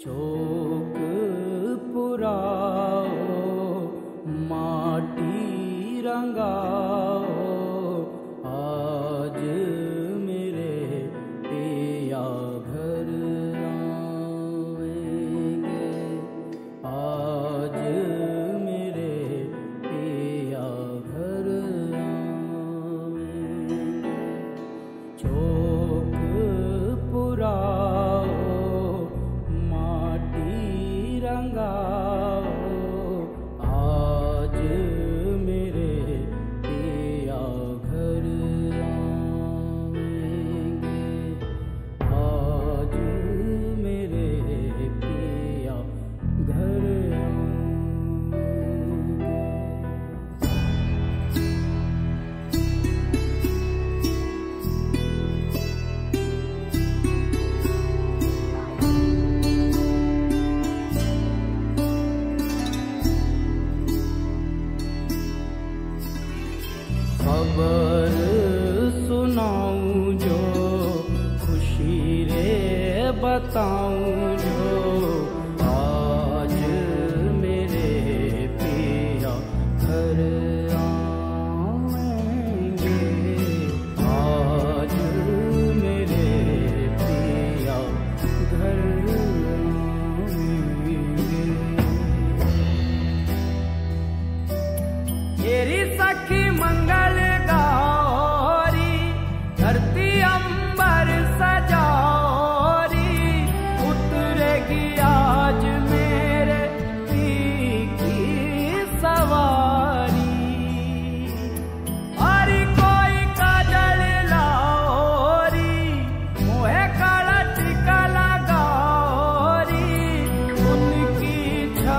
चोक पुराओ माटी रंगा। खबर सुना जो खुशी रे खुशीरे जो।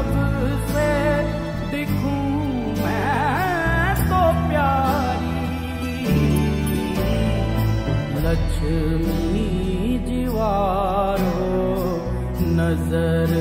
जब से दिखूं मैं तो प्यारी। लक्ष्मी जीवारो नज़र